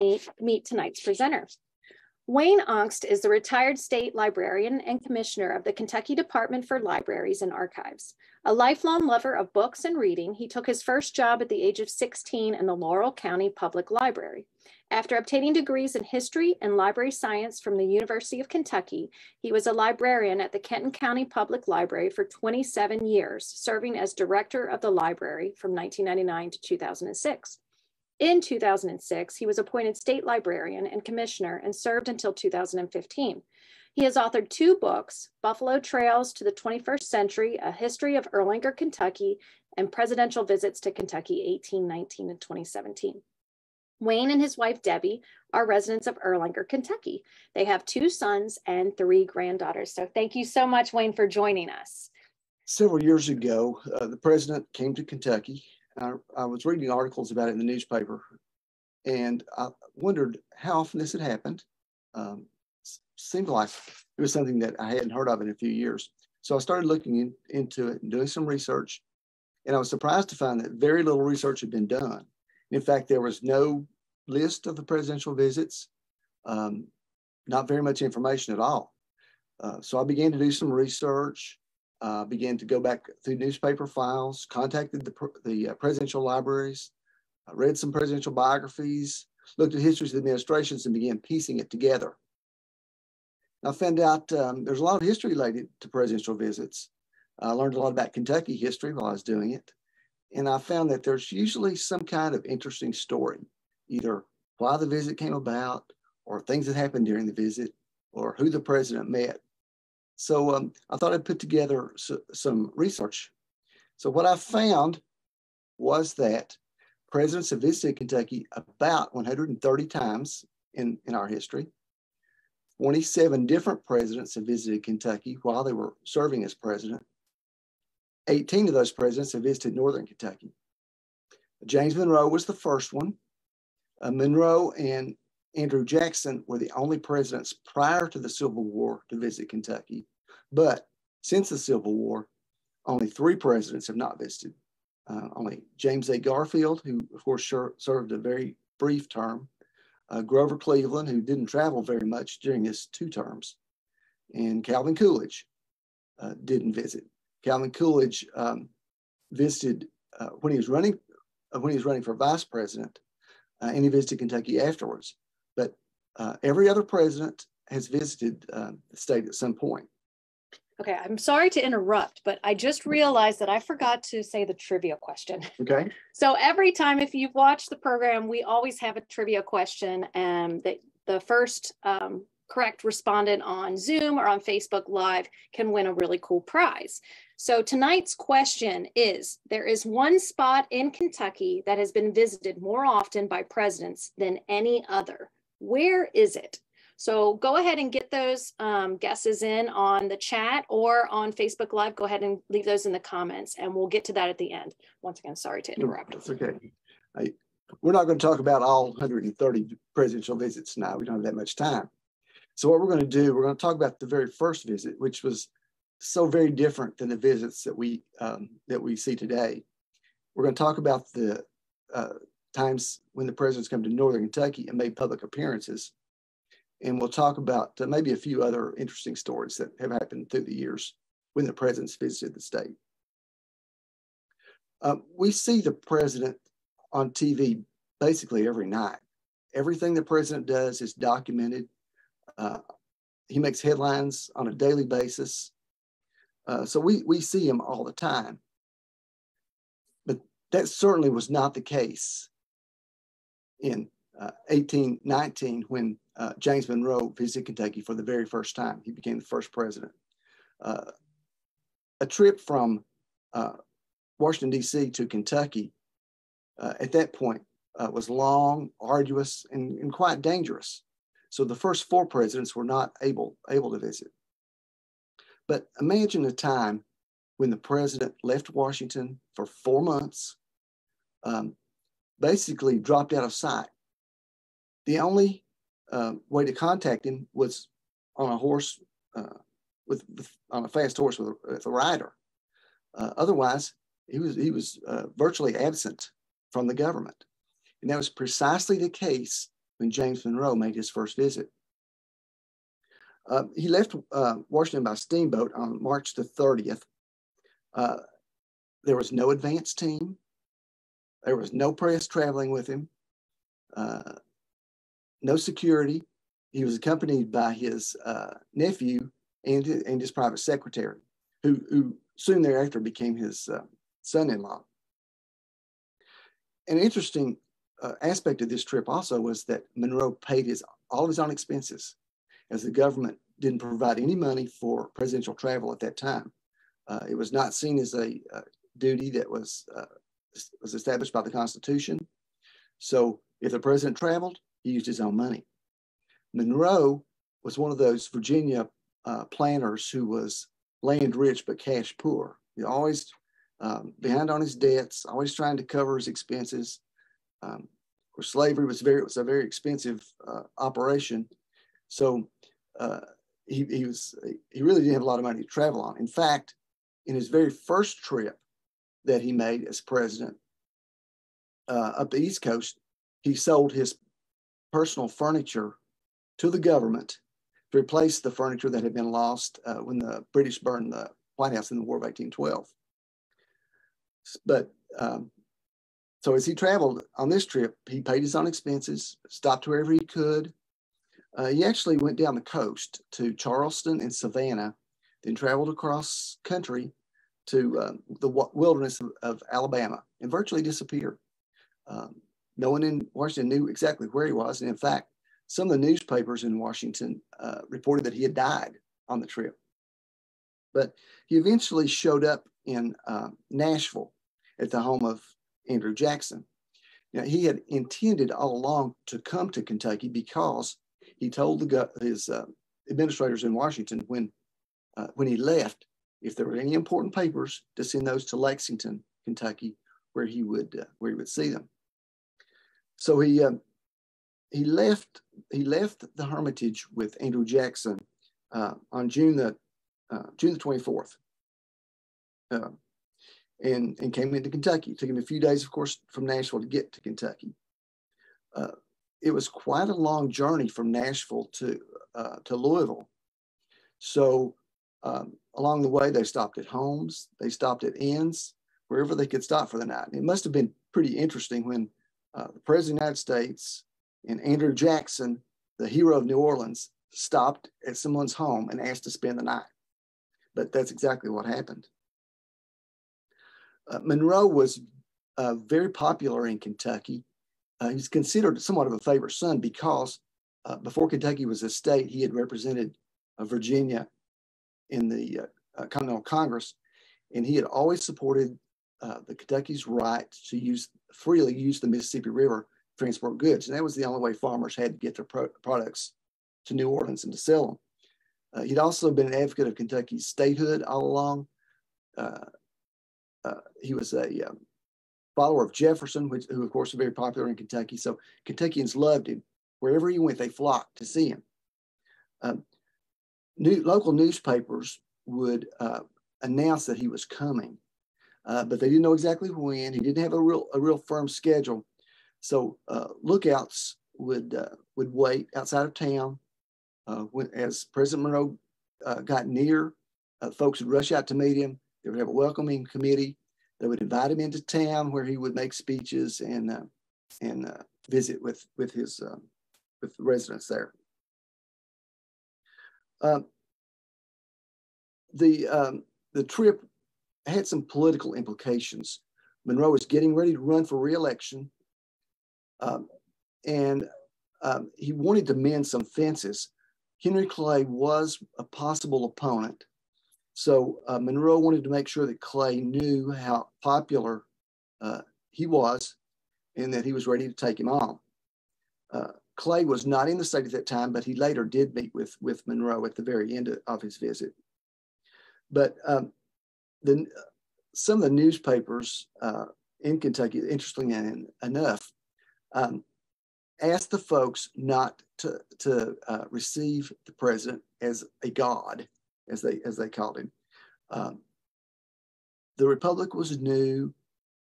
meet, tonight's presenter. Wayne Onkst is the retired state librarian and commissioner of the Kentucky Department for Libraries and Archives. A lifelong lover of books and reading, he took his first job at the age of 16 in the Laurel County Public Library. After obtaining degrees in history and library science from the University of Kentucky, he was a librarian at the Kenton County Public Library for 27 years, serving as director of the library from 1999 to 2006. In 2006, he was appointed state librarian and commissioner and served until 2015. He has authored two books, Buffalo Trails to the 21st Century, A History of Erlanger, Kentucky, and Presidential Visits to Kentucky 1819 and 2017. Wayne and his wife, Debbie, are residents of Erlanger, Kentucky. They have two sons and three granddaughters. So thank you so much, Wayne, for joining us. Several years ago, uh, the president came to Kentucky I, I was reading articles about it in the newspaper, and I wondered how often this had happened. Um, seemed like it was something that I hadn't heard of in a few years. So I started looking in, into it and doing some research, and I was surprised to find that very little research had been done. In fact, there was no list of the presidential visits, um, not very much information at all. Uh, so I began to do some research uh, began to go back through newspaper files, contacted the, the uh, presidential libraries, uh, read some presidential biographies, looked at histories of administrations, and began piecing it together. I found out um, there's a lot of history related to presidential visits. I learned a lot about Kentucky history while I was doing it. And I found that there's usually some kind of interesting story, either why the visit came about, or things that happened during the visit, or who the president met so um, I thought I'd put together so, some research. So what I found was that presidents have visited Kentucky about 130 times in, in our history. 27 different presidents have visited Kentucky while they were serving as president. 18 of those presidents have visited Northern Kentucky. James Monroe was the first one. Uh, Monroe and Andrew Jackson were the only presidents prior to the Civil War to visit Kentucky. But since the Civil War, only three presidents have not visited. Uh, only James A. Garfield, who of course served a very brief term, uh, Grover Cleveland, who didn't travel very much during his two terms, and Calvin Coolidge uh, didn't visit. Calvin Coolidge um, visited uh, when he was running uh, when he was running for vice president, uh, and he visited Kentucky afterwards. But every other president has visited the state at some point. Okay, I'm sorry to interrupt, but I just realized that I forgot to say the trivia question. Okay. So every time if you've watched the program, we always have a trivia question and that the first um, correct respondent on Zoom or on Facebook Live can win a really cool prize. So tonight's question is, there is one spot in Kentucky that has been visited more often by presidents than any other. Where is it? So go ahead and get those um, guesses in on the chat or on Facebook Live. Go ahead and leave those in the comments and we'll get to that at the end. Once again, sorry to interrupt. That's okay. I, we're not going to talk about all 130 presidential visits now. We don't have that much time. So what we're going to do, we're going to talk about the very first visit, which was so very different than the visits that we um, that we see today. We're going to talk about the uh, times when the presidents come to Northern Kentucky and made public appearances. And we'll talk about uh, maybe a few other interesting stories that have happened through the years when the presidents visited the state. Uh, we see the president on TV basically every night. Everything the president does is documented. Uh, he makes headlines on a daily basis. Uh, so we, we see him all the time. But that certainly was not the case in 1819 uh, when uh, James Monroe visited Kentucky for the very first time. He became the first president. Uh, a trip from uh, Washington, D.C. to Kentucky uh, at that point was long, arduous, and, and, quite dangerous. So the first four presidents were not able, able to visit. But imagine a time when the president left Washington for four months, um, basically dropped out of sight the only uh, way to contact him was on a horse uh, with, with, on a fast horse with a, with a rider. Uh, otherwise, he was he was uh, virtually absent from the government, and that was precisely the case when James Monroe made his first visit. Uh, he left uh, Washington by steamboat on March the 30th. Uh, there was no advance team. There was no press traveling with him, uh, no security. He was accompanied by his uh, nephew and, and his private secretary, who, who soon thereafter became his uh, son-in-law. An interesting uh, aspect of this trip also was that Monroe paid his all of his own expenses, as the government didn't provide any money for presidential travel at that time. Uh, it was not seen as a uh, duty that was uh, was established by the Constitution. So if the president traveled, he used his own money. Monroe was one of those Virginia uh, planners who was land rich but cash poor. He always um, behind on his debts, always trying to cover his expenses. Um, of course, slavery was very was a very expensive uh, operation, so uh, he, he was he really didn't have a lot of money to travel on. In fact, in his very first trip that he made as president uh, up the East Coast, he sold his personal furniture to the government to replace the furniture that had been lost uh, when the British burned the White House in the War of 1812. But um, so as he traveled on this trip, he paid his own expenses, stopped wherever he could. Uh, he actually went down the coast to Charleston and Savannah, then traveled across country to um, the wilderness of, of, Alabama and virtually disappeared. Um, no one in Washington knew exactly where he was. And in fact, some of the newspapers in Washington uh, reported that he had died on the trip. But he eventually showed up in uh, Nashville at the home of Andrew Jackson. Now, he had intended all along to come to Kentucky because he told the, his uh, administrators in Washington when, uh, when he left if there were any important papers, to send those to Lexington, Kentucky, where he would uh, where he would see them. So he uh, he left he left the Hermitage with Andrew Jackson uh, on June the uh, June the twenty fourth, uh, and and came into Kentucky. It took him a few days, of course, from Nashville to get to Kentucky. Uh, it was quite a long journey from Nashville to to Louisville. So um, along the way, they stopped at homes, they stopped at inns, wherever they could stop for the night. And it must have been pretty interesting when uh, the President of the United States and Andrew Jackson, the hero of New Orleans, stopped at someone's home and asked to spend the night. But that's exactly what happened. Uh, Monroe was uh, very popular in Kentucky. Uh, he's considered somewhat of a favorite son because uh, before Kentucky was a state, he had represented uh, Virginia in the uh, Continental Congress, and he had always supported the Kentucky's right to use freely use the Mississippi River to transport goods, and that was the only way farmers had to get their pro products to New Orleans and to sell them. Uh, he'd also been an advocate of Kentucky's statehood all along. Uh, uh, he was a um, follower of Jefferson, which, who of course was very popular in Kentucky. So Kentuckians loved him. Wherever he went, they flocked to see him. Um, new, local newspapers would uh, announce that he was coming, uh, but they didn't know exactly when. He didn't have a real a real firm schedule, so uh, lookouts would uh, would wait outside of town. Uh, when, as President Monroe got near, folks would rush out to meet him. They would have a welcoming committee. They would invite him into town where he would make speeches and and visit with with his with the residents there. The um, the trip had some political implications. Monroe was getting ready to run for reelection, um, and um, he wanted to mend some fences. Henry Clay was a possible opponent, so uh, Monroe wanted to make sure that Clay knew how popular uh, he was, and that he was ready to take him on. Uh, Clay was not in the state at that time, but he later did meet with, with Monroe at the very end of his visit. But um, the, some of the newspapers uh, in Kentucky, interestingly enough, um, asked the folks not to, to uh, receive the president as a god, as they, as they called him. Um, the Republic was new,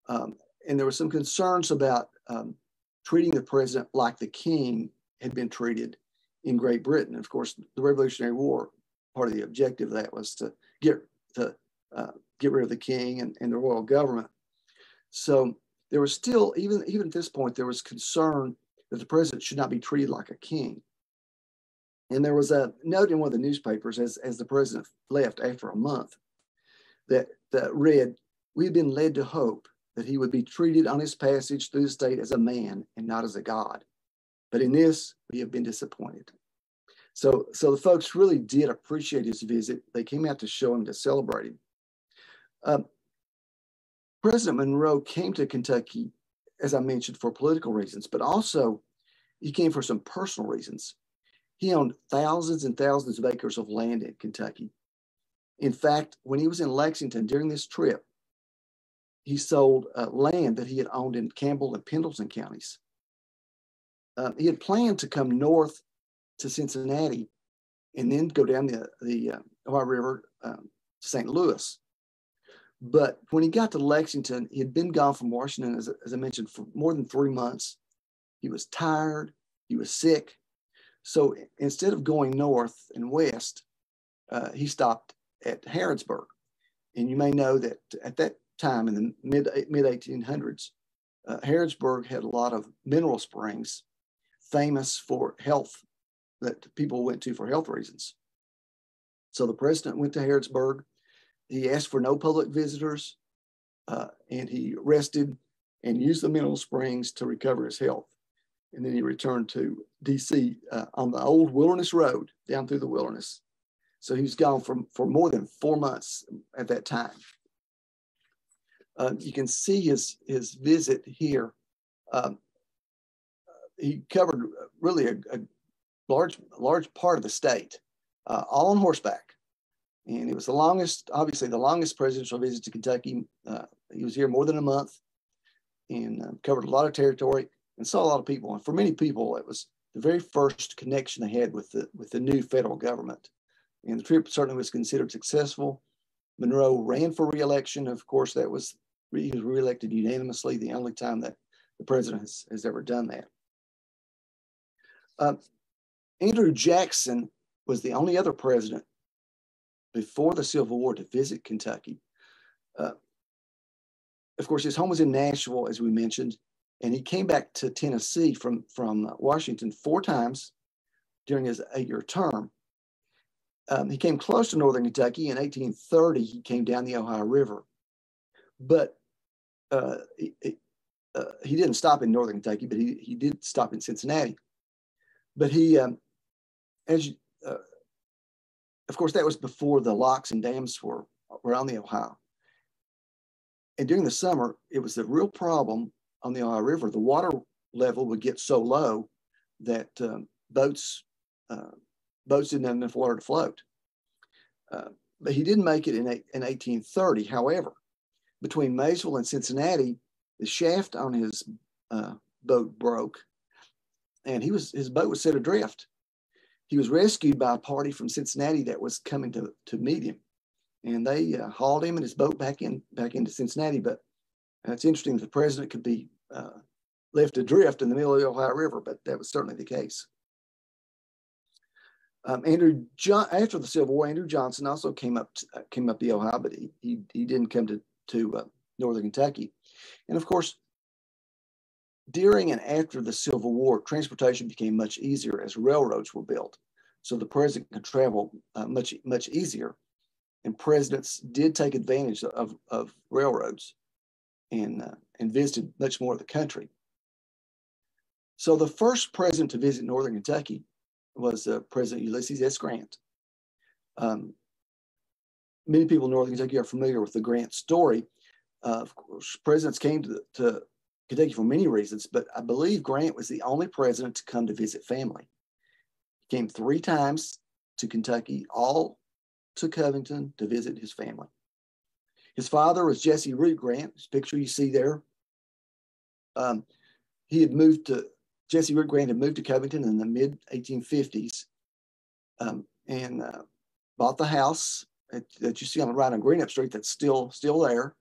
um, and there were some concerns about um, treating the president like the king had been treated in Great Britain. Of course, the Revolutionary War, part of the objective of that was to get to uh, get rid of the king and, and the royal government. So there was still, even, even at this point, there was concern that the president should not be treated like a king. And there was a note in one of the newspapers as, as the president left after a month that, that read, We have been led to hope that he would be treated on his passage through the state as a man and not as a god. But in this, we have been disappointed. So, so the folks really did appreciate his visit. They came out to show him, to celebrate him. Um, President Monroe came to Kentucky, as I mentioned, for political reasons, but also he came for some personal reasons. He owned thousands and thousands of acres of land in Kentucky. In fact, when he was in Lexington during this trip, he sold uh, land that he had owned in Campbell and Pendleton counties. Uh, he had planned to come north to Cincinnati and then go down the, the uh, Ohio River um, to St. Louis. But when he got to Lexington, he had been gone from Washington, as, as I mentioned, for more than three months. He was tired, he was sick. So instead of going north and west, uh, he stopped at Harrodsburg. And you may know that at that time in the mid mid 1800s, uh, Harrodsburg had a lot of mineral springs, famous for health that people went to for health reasons. So the president went to Harrodsburg. He asked for no public visitors, uh, and he rested and used the mineral springs to recover his health. And then he returned to DC uh, on the old Wilderness Road down through the wilderness. So he was gone for, for more than four months at that time. Uh, you can see his, his visit here. Um, he covered really a, a, large, large part of the state, uh, all on horseback. And it was the longest, obviously, the longest presidential visit to Kentucky. Uh, he was here more than a month and uh, covered a lot of territory and saw a lot of people. And for many people, it was the very first connection they had with the with the new federal government. And the trip certainly was considered successful. Monroe ran for reelection. Of course, that was he was reelected unanimously, the only time that the president has, has ever done that. Uh, Andrew Jackson was the only other president before the Civil War to visit Kentucky. Uh, of course, his home was in Nashville, as we mentioned, and he came back to Tennessee from, from Washington four times during his eight year term. Um, he came close to Northern Kentucky. In 1830, he came down the Ohio River. But uh, he, uh, he didn't stop in Northern Kentucky, but he, he did stop in Cincinnati. But he, um, as you, uh, of course, that was before the locks and dams were, on the Ohio. And during the summer, it was a real problem on the Ohio River, the water level would get so low that um, boats uh, boats didn't have enough water to float. Uh, but he didn't make it in, in 1830. However, between Maysville and Cincinnati, the shaft on his uh, boat broke, and he was his boat was set adrift. He was rescued by a party from Cincinnati that was coming to, to meet him, and they uh, hauled him and his boat back in back into Cincinnati. But and it's interesting that the president could be uh, left adrift in the middle of the Ohio River, but that was certainly the case. Um, Andrew John, after the Civil War, Andrew Johnson also came up uh, came up the Ohio, but he he, he didn't come to to uh, northern Kentucky, and of course, during and after the Civil War, transportation became much easier as railroads were built, so the president could travel uh, much much easier, and presidents did take advantage of of railroads and, uh, and visited much more of the country. So the first president to visit Northern Kentucky was uh, President Ulysses S. Grant. Um, many people in Northern Kentucky are familiar with the Grant story. Uh, of course, presidents came to, to Kentucky for many reasons, but I believe Grant was the only president to come to visit family. He came three times to Kentucky, all to Covington to visit his family. His father was Jesse Root Grant, this picture you see there. Um, he had moved to, Jesse Root Grant had moved to Covington in the mid 1850s um, and uh, bought the house that, that, you see on the right on Greenup Street that's still still there.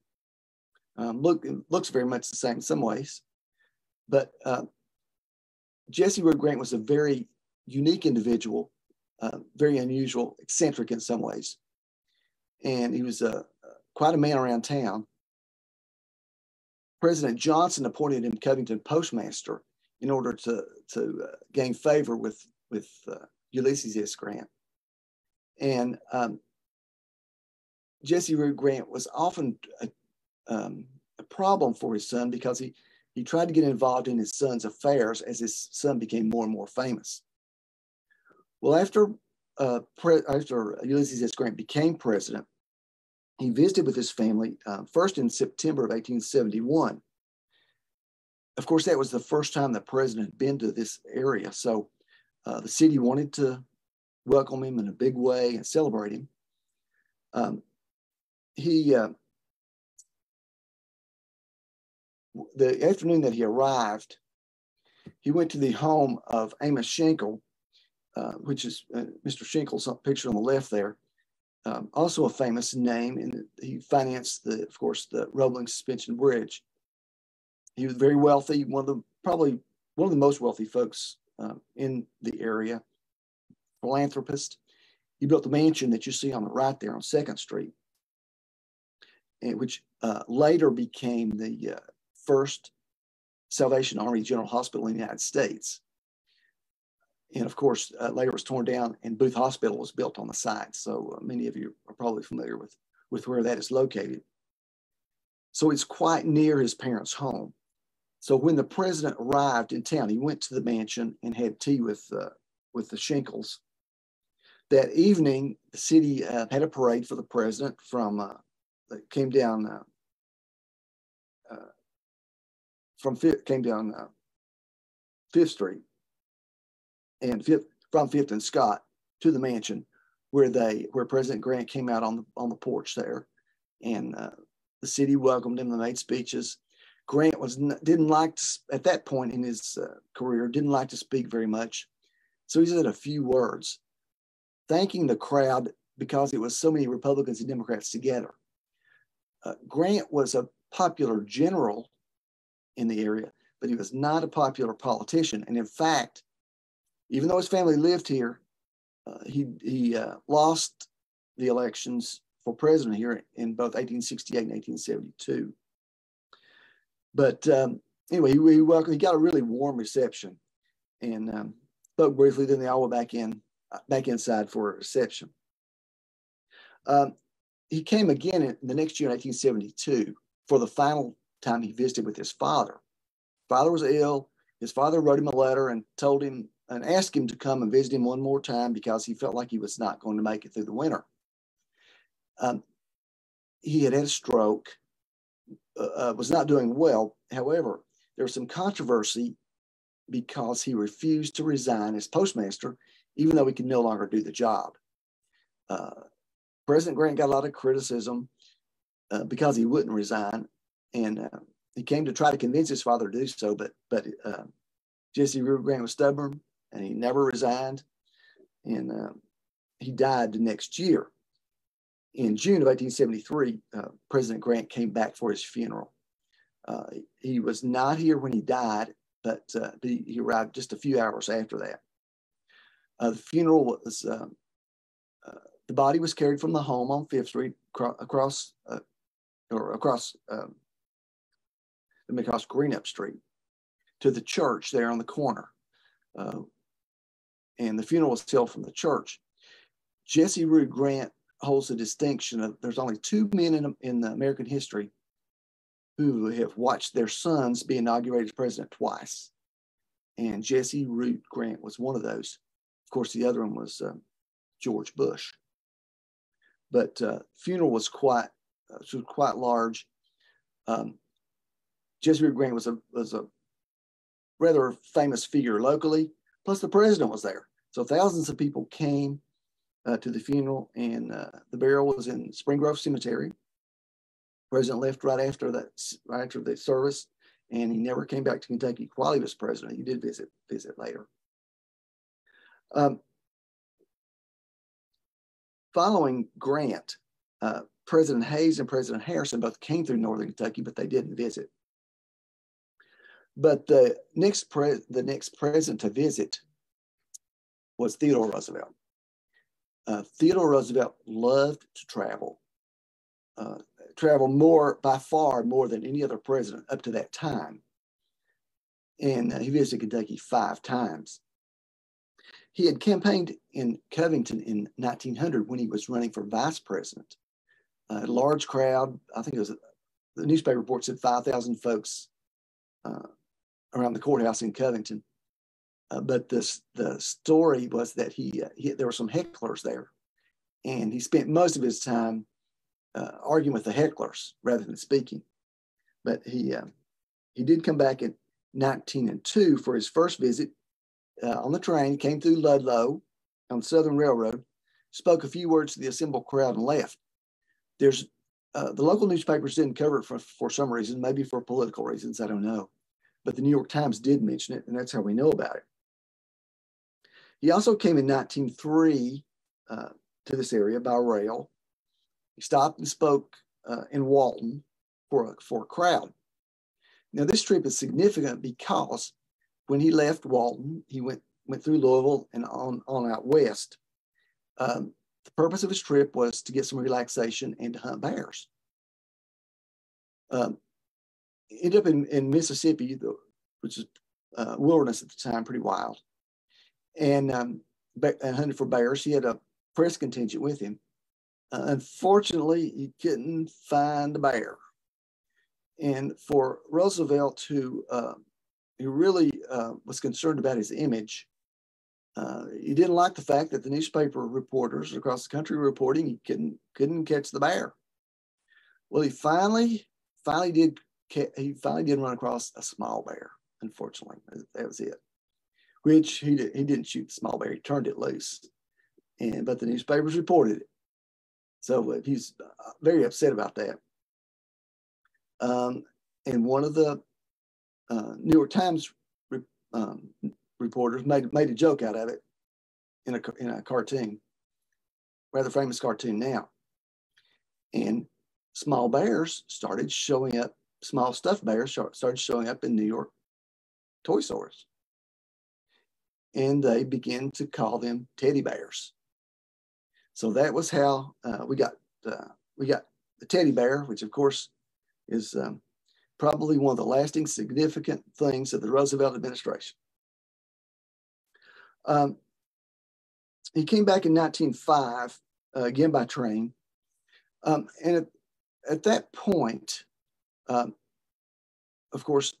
Um, look, looks very much the same in some ways. But uh, Jesse Root Grant was a very unique individual, uh, very unusual, eccentric in some ways. And he was a, quite a man around town. President Johnson appointed him Covington postmaster in order to, to uh, gain favor with, with uh, Ulysses S. Grant. And um, Jesse Root Grant was often a, um, a problem for his son because he, he tried to get involved in his son's affairs as his son became more and more famous. Well, after, uh, after Ulysses S. Grant became president, he visited with his family uh, first in September of 1871. Of course, that was the first time the president had been to this area. So uh, the city wanted to welcome him in a big way and celebrate him. Um, he, uh, the afternoon that he arrived, he went to the home of Amos Shinkle, uh, which is uh, Mr. Shinkle's picture on the left there um, also a famous name, and he financed the, of course, the Roebling Suspension Bridge. He was very wealthy, one of the probably one of the most wealthy folks um, in the area. Philanthropist. He built the mansion that you see on the right there on Second Street, and which uh, later became the uh, first Salvation Army General Hospital in the United States and of course, uh, later was torn down and Booth Hospital was built on the site. So uh, many of you are probably familiar with, with where that is located. So it's quite near his parents' home. So when the president arrived in town, he went to the mansion and had tea with, uh, with the Shinkles. That evening, the city uh, had a parade for the president from, uh, that came down, uh, from, came down Fifth Street and Fifth, from Fifth and Scott to the mansion where they where President Grant came out on the on the porch there, and uh, the city welcomed him. They made speeches. Grant was didn't like to, at that point in his uh, career didn't like to speak very much, so he said a few words, thanking the crowd because it was so many Republicans and Democrats together. Uh, Grant was a popular general in the area, but he was not a popular politician, and in fact, even though his family lived here, uh, he, he uh, lost the elections for president here in both 1868 and 1872. But um, anyway, he, he, he got a really warm reception and um, spoke briefly. Then they all went back in, back inside for a reception. Um, he came again in the next year in 1872 for the final time he visited with his father. Father was ill. His father wrote him a letter and told him and asked him to come and visit him one more time because he felt like he was not going to make it through the winter. Um, he had had a stroke, uh, uh, was not doing well. However, there was some controversy because he refused to resign as postmaster, even though he could no longer do the job. Uh, President Grant got a lot of criticism uh, because he wouldn't resign, and uh, he came to try to convince his father to do so. But but uh, Jesse Root Grant was stubborn, and he never resigned. And uh, he died the next year. In June of 1873, uh, President Grant came back for his funeral. Uh, he was not here when he died, but uh, he, he, arrived just a few hours after that. The funeral was, the body was carried from the home on Fifth Street across, or across, across Greenup Street to the church there on the corner. Uh, and the funeral was held from the church. Jesse Root Grant holds the distinction of there's only two men in, in the American history who have watched their sons be inaugurated as president twice. And Jesse Root Grant was one of those. Of course, the other one was uh, George Bush. But uh, funeral was quite uh, was quite large. Um, Jesse Grant was a was a rather famous figure locally. Plus, the president was there. So thousands of people came uh, to the funeral, and uh, the burial was in Spring Grove Cemetery. President left right after that, right after the service, and he never came back to Kentucky while he was president. He did visit visit later. Um, following Grant, uh, President Hayes and President Harrison both came through Northern Kentucky, but they didn't visit. But the next pre- the next president to visit was Theodore Roosevelt. Uh, Theodore Roosevelt loved to travel, uh, travel more by far more than any other president up to that time. And uh, he visited Kentucky five times. He had campaigned in Covington in 1900 when he was running for vice president. a large crowd, I think it was the newspaper report said 5,000 folks uh, around the courthouse in Covington. Uh, but this, the story was that he, uh, he, there were some hecklers there, and he spent most of his time uh, arguing with the hecklers rather than speaking. But he uh, he did come back in 1902 for his first visit on the train. Came through Ludlow on the Southern Railroad, spoke a few words to the assembled crowd, and left. There's uh, the local newspapers didn't cover it for, for some reason, maybe for political reasons, I don't know. But the New York Times did mention it, and that's how we know about it. He also came in 1903 uh, to this area by rail. He stopped and spoke uh, in Walton for a, for a crowd. Now, this trip is significant because when he left Walton, he went, went through Louisville and on, on out west. Um, the purpose of his trip was to get some relaxation and to hunt bears. Um, ended up in, in Mississippi, which is uh, wilderness at the time, pretty wild, and, um, hunted for bears. He had a press contingent with him. Uh, unfortunately, he couldn't find a bear. And for Roosevelt, who, uh, who really uh, was concerned about his image, uh, he didn't like the fact that the newspaper reporters across the country were reporting he couldn't couldn't catch the bear. Well, he finally finally did he finally did run across a small bear. Unfortunately, that was it. Which he did, he didn't shoot the small bear. He turned it loose, and but the newspapers reported it. So he's uh, very upset about that. Um, and one of the uh, New York Times um, reporters made made a joke out of it in a in a cartoon, rather famous cartoon now. And small bears started showing up. Small stuffed bears started showing up in New York toy stores, and they began to call them teddy bears. So that was how uh, we got uh, we got the teddy bear, which of course is um, probably one of the lasting significant things of the Roosevelt administration. Um, he came back in 1905, uh, again by train. Um, and at, at, that point, um, of course,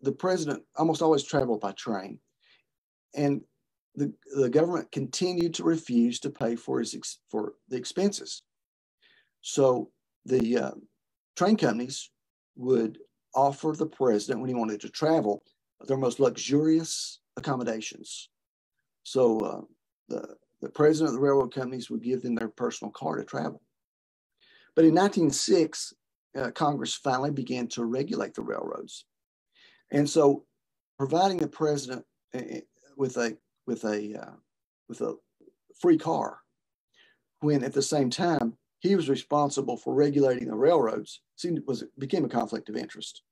the president almost always traveled by train. And the, the government continued to refuse to pay for his for the expenses. So the uh, train companies would offer the president when he wanted to travel their most luxurious accommodations. So uh, the, the president of the railroad companies would give them their personal car to travel. But in 1906, uh, Congress finally began to regulate the railroads. And so providing the president uh, uh, with a, with a, uh, with a free car, when at the same time he was responsible for regulating the railroads, seemed was became a conflict of interest.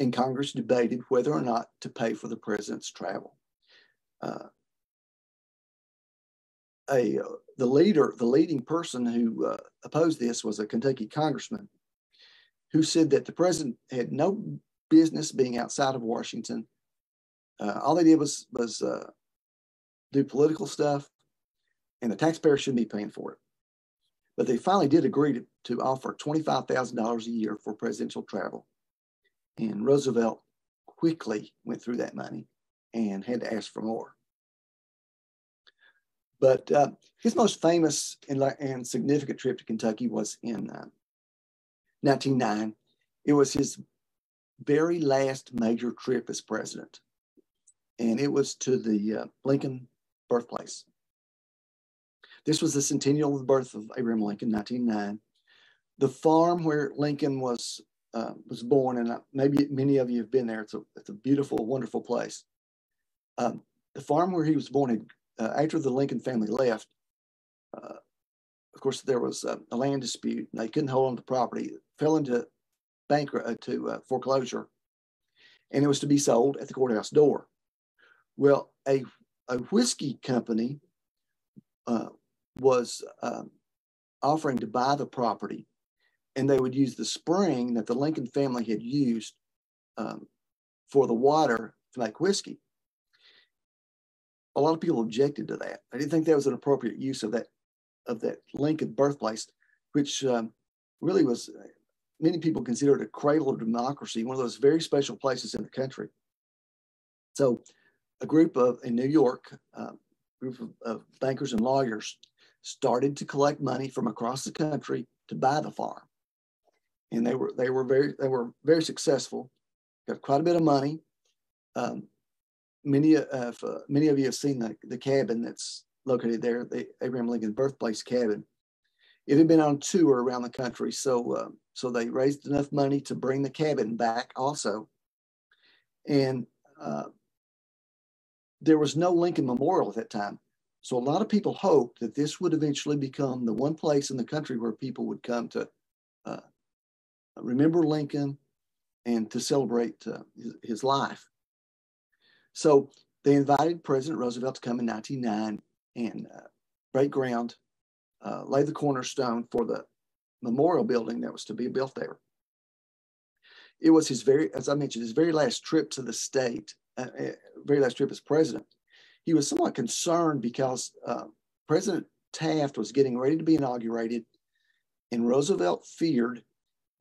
And Congress debated whether or not to pay for the president's travel uh, a uh, the leader, the leading person who uh, opposed this was a Kentucky congressman who said that the president had no business being outside of Washington. Uh, all they did was was uh, do political stuff, and the taxpayer shouldn't be paying for it. But they finally did agree to, to offer $25,000 a year for presidential travel. And Roosevelt quickly went through that money and had to ask for more. But uh, his most famous and, and, significant trip to Kentucky was in uh, 1909. It was his very last major trip as president, and it was to the uh, Lincoln birthplace. This was the centennial of the birth of Abraham Lincoln, 1909. The farm where Lincoln was uh, was born, and uh, maybe many of you have been there. It's a, it's a beautiful, wonderful place. Um, the farm where he was born had, uh, after the Lincoln family left, uh, of course, there was a, a, land dispute. And they couldn't hold on to the property. Fell into bankrupt uh, to uh, foreclosure, and it was to be sold at the courthouse door. Well, a, a whiskey company uh, was um, offering to buy the property, and they would use the spring that the Lincoln family had used um, for the water to make whiskey. A lot of people objected to that. I didn't think that was an appropriate use of that of that Lincoln birthplace, which um, really was many people consider it a cradle of democracy, one of those very special places in the country. So, a group of in New York, uh, group of, of bankers and lawyers started to collect money from across the country to buy the farm, and they were they were very they were very successful. Got quite a bit of money. Um, many of uh, many of you have seen the, the cabin that's located there, the Abraham Lincoln birthplace cabin. It had been on tour around the country, so uh, so they raised enough money to bring the cabin back also. And uh, there was no Lincoln Memorial at that time. So a lot of people hoped that this would eventually become the one place in the country where people would come to uh, remember Lincoln and to celebrate uh, his, his, life. So they invited President Roosevelt to come in 1909 and uh, break ground, uh, lay the cornerstone for the memorial building that was to be built there. It was his very, as I mentioned, his very last trip to the state, uh, uh, very last trip as president. He was somewhat concerned because uh, President Taft was getting ready to be inaugurated, and Roosevelt feared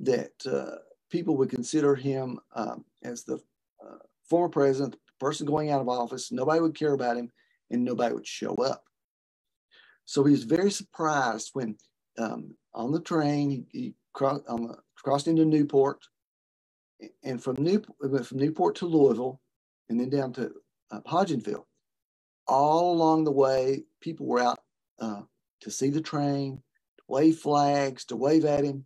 that uh, people would consider him um, as the former president, person going out of office. Nobody would care about him, and nobody would show up. So he was very surprised when um, on the train. He, he crossed, um, crossed into Newport, and from Newport, from Newport to Louisville, and then down to uh, Hodgenville. All along the way, people were out uh, to see the train, to wave flags, to wave at him.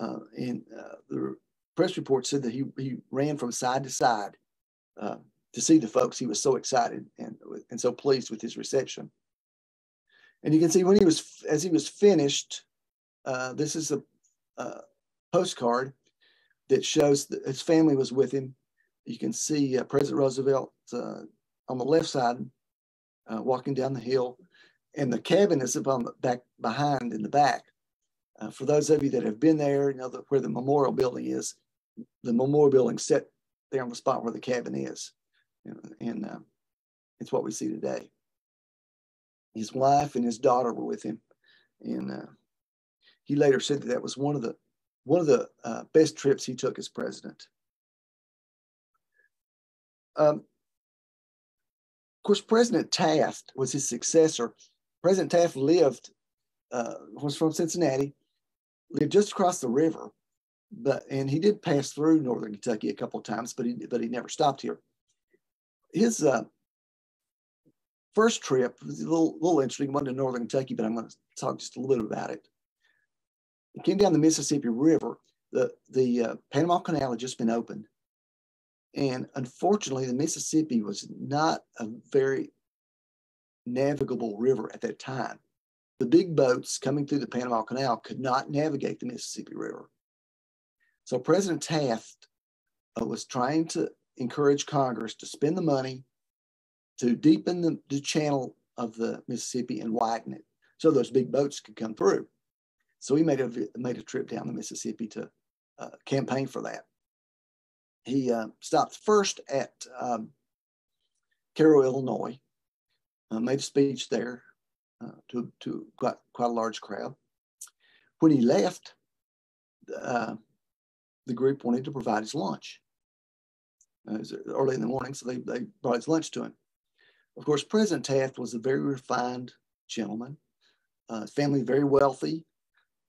Uh, and uh, the press report said that he, he ran from side to side uh, to see the folks. He was so excited and, and so pleased with his reception. And you can see when he was, as he was finished, uh, this is a, a, postcard that shows that his family was with him. You can see uh, President Roosevelt uh, on the left side uh, walking down the hill, and the cabin is up on the back behind in the back. Uh, for those of you that have been there, you know the, where the memorial building is. The memorial building set there on the spot where the cabin is, and, and it's what we see today. His wife and his daughter were with him, and he later said that that was one of the one of the uh, best trips he took as president. Um, of course, President Taft was his successor. President Taft lived uh, was from Cincinnati, lived just across the river, but and he did pass through northern Kentucky a couple of times, but he but he never stopped here. His uh, first trip was a little, little interesting. One to northern Kentucky, but I'm going to talk just a little bit about it. It came down the Mississippi River. The, the uh, Panama Canal had just been opened. And unfortunately, the Mississippi was not a very navigable river at that time. The big boats coming through the Panama Canal could not navigate the Mississippi River. So President Taft uh, was trying to encourage Congress to spend the money to deepen the, the channel of the Mississippi and widen it so those big boats could come through. So he made a made a trip down the Mississippi to uh, campaign for that. He uh, stopped first at um, Cairo, Illinois, uh, made a speech there uh, to to quite quite a large crowd. When he left, uh, the group wanted to provide his lunch. Uh, early in the morning, so they, they brought his lunch to him. Of course, President Taft was a very refined gentleman, family very wealthy,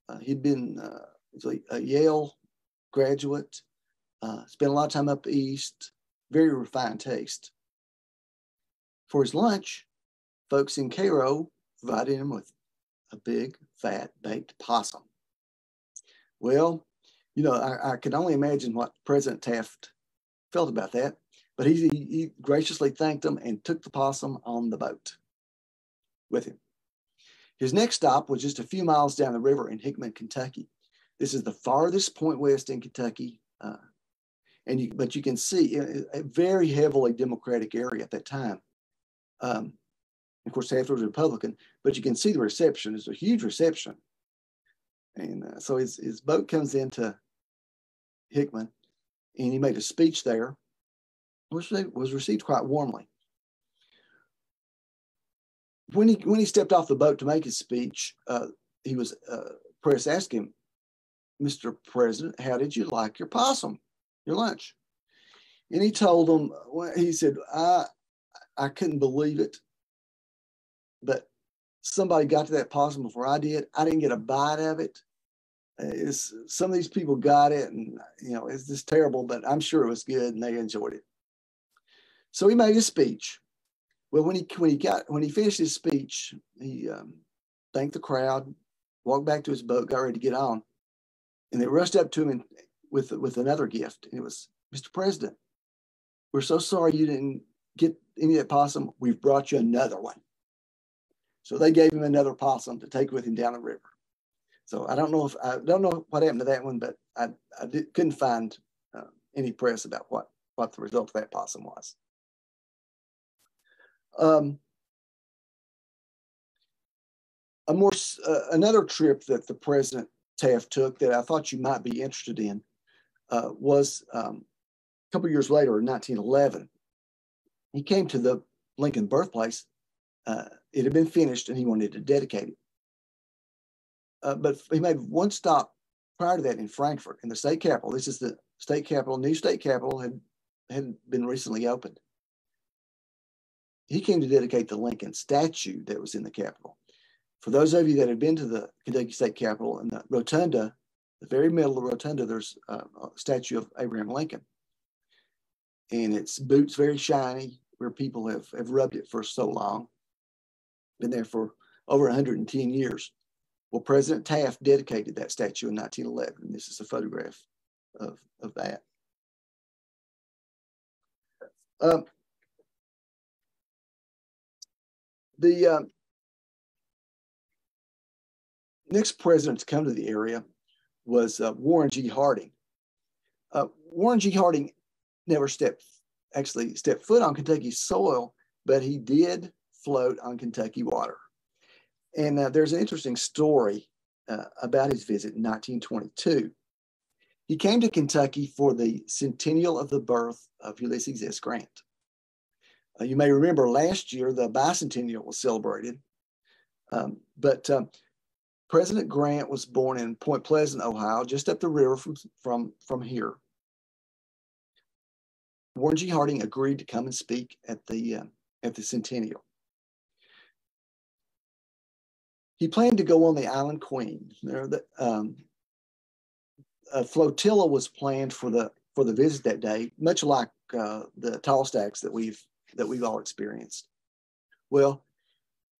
uh, he'd been uh, a, Yale graduate, uh, spent a lot of time up east, very refined taste. For his lunch, folks in Cairo provided him with a big, fat, baked possum. Well, you know, I, I can only imagine what President Taft felt about that, but he, he graciously thanked them and took the possum on the boat with him. His next stop was just a few miles down the river in Hickman, Kentucky. This is the farthest point west in Kentucky. Uh, and you but you can see a very heavily Democratic area at that time. Um, of course, Taft was a Republican, but you can see the reception. It's a huge reception, and uh, so his his boat comes into Hickman, and he made a speech there, which was received quite warmly. When he when he stepped off the boat to make his speech, uh, he was uh, press asked him, "Mr. President, how did you like your possum, your lunch?" And he told them, well, he said, "I I couldn't believe it, but somebody got to that possum before I did. I didn't get a bite of it it's, some of these people got it and you know it's just terrible but i'm sure it was good and they enjoyed it. So he made a speech. Well when he when he got when he finished his speech he um, thanked the crowd walked back to his boat got ready to get on and they rushed up to him and, with with another gift and it was mr president we're so sorry you didn't get any of that possum. We've brought you another one. So they gave him another possum to take with him down the river so I don't know if I don't know what happened to that one, but I, I did, couldn't find uh, any press about what what the result of that possum was. Um, a more uh, another trip that the president Taft took that I thought you might be interested in uh, was um, a couple years later in 1911. He came to the Lincoln birthplace. Uh, it had been finished, and he wanted to dedicate it. Uh, but he made one stop prior to that in Frankfort, in the state capital. This is the state capital, new state capital had, had been recently opened. He came to dedicate the Lincoln statue that was in the Capitol. For those of you that have been to the Kentucky State Capitol, and the rotunda, the very middle of the rotunda, there's a, a statue of Abraham Lincoln. And its boots very shiny, where people have, have rubbed it for so long. Been there for over 110 years. Well, President Taft dedicated that statue in 1911. This is a photograph of, of that. Um, the uh, next president to come to the area was uh, Warren G. Harding. Uh, Warren G. Harding never stepped, actually stepped foot on Kentucky soil, but he did float on Kentucky water. And uh, there's an interesting story uh, about his visit in 1922. He came to Kentucky for the centennial of the birth of Ulysses S. Grant. Uh, you may remember last year the bicentennial was celebrated, um, but um, President Grant was born in Point Pleasant, Ohio, just up the river from, from, from here. Warren G. Harding agreed to come and speak at the, uh, at the centennial. He planned to go on the Island Queen. There, the, um, a flotilla was planned for the for the visit that day, much like uh, the tall stacks that we've that we've all experienced. Well,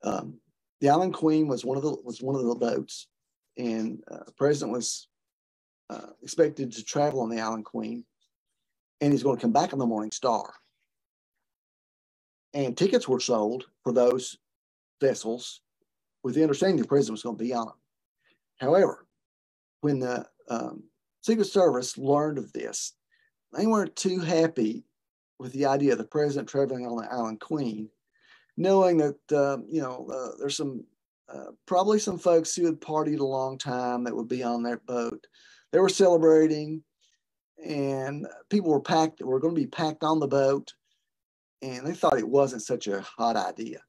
um, the Island Queen was one of the was one of the boats, and uh, the president was uh, expected to travel on the Island Queen, and he's going to come back on the Morning Star. And tickets were sold for those vessels with the understanding the president was going to be on them. However, when the um, Secret Service learned of this, they weren't too happy with the idea of the president traveling on the Island Queen, knowing that uh, you know uh, there's some uh, probably some folks who had partied a long time that would be on that boat. They were celebrating, and people were packed. Were going to be packed on the boat, and they thought it wasn't such a hot idea.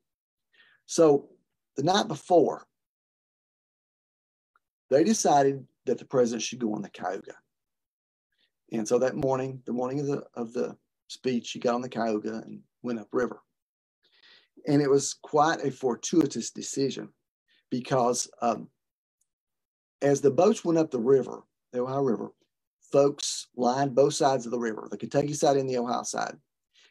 So the night before, they decided that the president should go on the Cayuga. And so that morning, the morning of the of the speech, he got on the Cayuga and went upriver. And it was quite a fortuitous decision because um, as the boats went up the river, the Ohio River, folks lined both sides of the river, the Kentucky side and the Ohio side.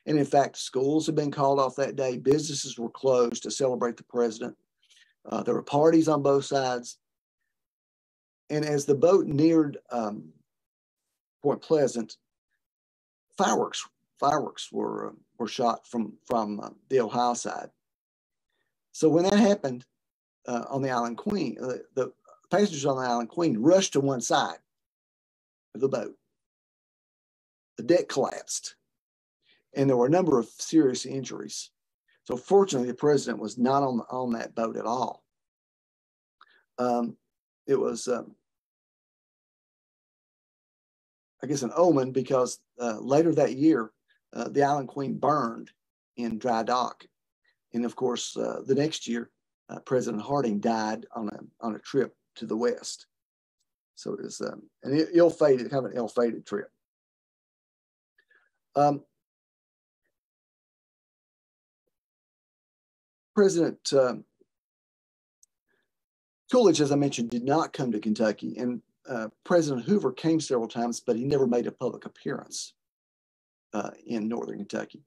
And in fact, schools had been called off that day. Businesses were closed to celebrate the president. Uh, there were parties on both sides. And as the boat neared um, Point Pleasant, fireworks fireworks were uh, were shot from from uh, the Ohio side. So when that happened uh, on the Island Queen, uh, the passengers on the Island Queen rushed to one side of the boat. the deck collapsed, and there were a number of serious injuries. So fortunately, the president was not on on that boat at all. Um, it was, um, I guess, an omen because uh, later that year, uh, the Island Queen burned in dry dock, and of course, uh, the next year, uh, President Harding died on a on a trip to the west. So it was um, an ill-fated, kind of an ill-fated trip. Um, President um, Coolidge, as I mentioned, did not come to Kentucky, and uh, President Hoover came several times, but he never made a public appearance uh, in northern Kentucky.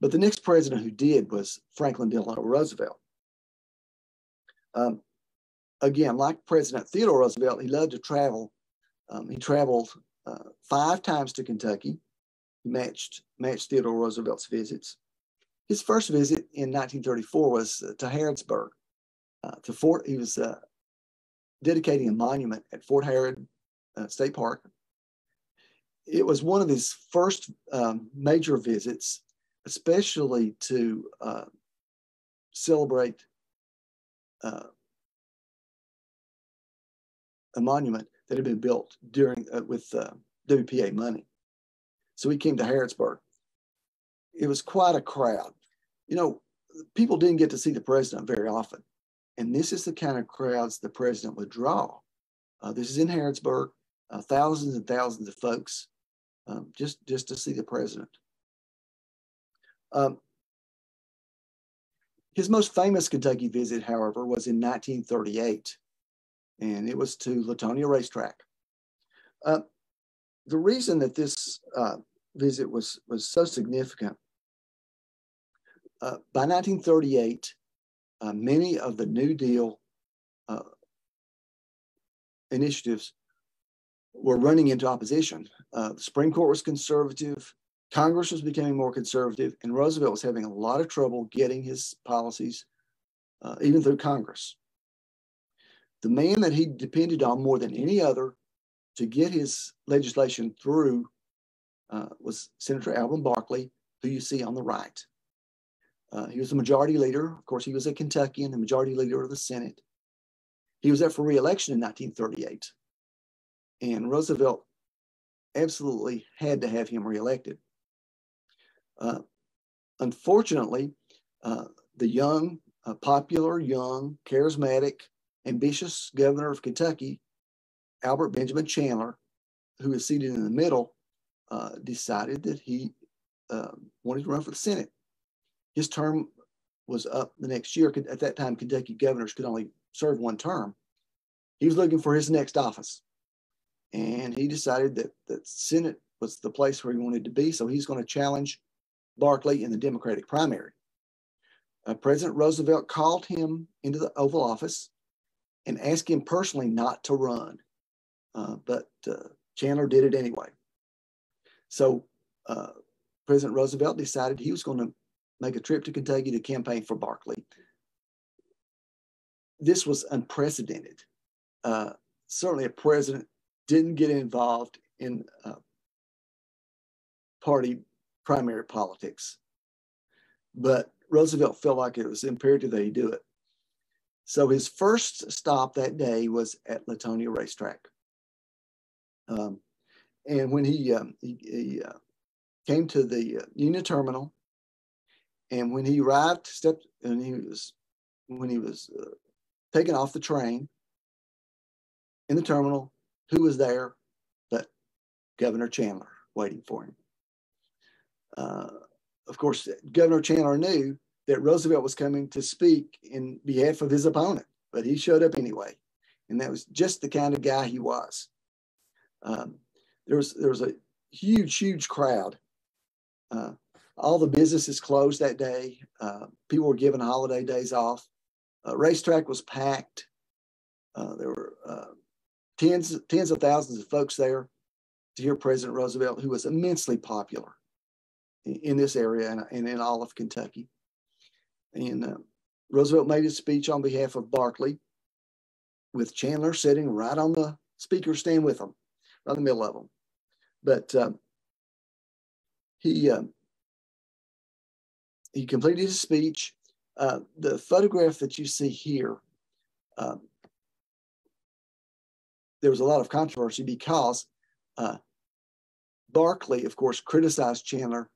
But the next president who did was Franklin Delano Roosevelt. Um, again, like President Theodore Roosevelt, he loved to travel. Um, he traveled uh, five times to Kentucky, matched matched Theodore Roosevelt's visits. His first visit in 1934 was uh, to Harrodsburg. Uh, to Fort, he was uh, dedicating a monument at Fort Harrod uh, State Park. It was one of his first um, major visits, especially to uh, celebrate uh, a monument that had been built during with WPA money. So he came to Harrodsburg it was quite a crowd. You know, people didn't get to see the president very often. And this is the kind of crowds the president would draw. Uh, this is in Harrodsburg, uh, thousands and thousands of folks um, just, just to see the president. Um, his most famous Kentucky visit, however, was in 1938, and it was to Latonia Racetrack. Uh, the reason that this uh, visit was, was so significant uh, by 1938, uh, many of the New Deal uh, initiatives were running into opposition. Uh, the Supreme Court was conservative, Congress was becoming more conservative, and Roosevelt was having a lot of trouble getting his policies, uh, even through Congress. The man that he depended on more than any other to get his legislation through was Senator Alben Barkley, who you see on the right. Uh, he was the majority leader. Of course, he was a Kentuckian, the majority leader of the Senate. He was up for reelection in 1938. And Roosevelt absolutely had to have him reelected. Uh, unfortunately, uh, the young, uh, popular, young, charismatic, ambitious governor of Kentucky, Albert Benjamin Chandler, who is seated in the middle, uh, decided that he uh, wanted to run for the Senate. His term was up the next year. At that time, Kentucky governors could only serve one term. He was looking for his next office. And he decided that the Senate was the place where he wanted to be. So he's going to challenge Barkley in the Democratic primary. Uh, President Roosevelt called him into the Oval Office and asked him personally not to run. Uh, but uh, Chandler did it anyway. So uh, President Roosevelt decided he was going to make a trip to Kentucky to campaign for Barkley. This was unprecedented. Uh, certainly, a president didn't get involved in uh, party primary politics, but Roosevelt felt like it was imperative that he do it. So his first stop that day was at Latonia Racetrack. Um, and when he, um, he, he uh, came to the uh, Union Terminal, and when he arrived, stepped, and he was, when he was uh, taken off the train in the terminal, who was there but Governor Chandler waiting for him? Uh, of course, Governor Chandler knew that Roosevelt was coming to speak in behalf of his opponent, but he showed up anyway. And that was just the kind of guy he was. Um, there was there was a huge, huge crowd. Uh, all the businesses closed that day. Uh, people were given holiday days off. Uh, racetrack was packed. Uh, there were uh, tens, tens of thousands of folks there to hear President Roosevelt, who was immensely popular in, in this area and, and, in all of Kentucky. And uh, Roosevelt made his speech on behalf of Barkley, with Chandler sitting right on the speaker stand with him, right in the middle of them. But uh, he um, he completed his speech. Uh, the photograph that you see here, um, there was a lot of controversy because uh, Barkley, of course, criticized Chandler.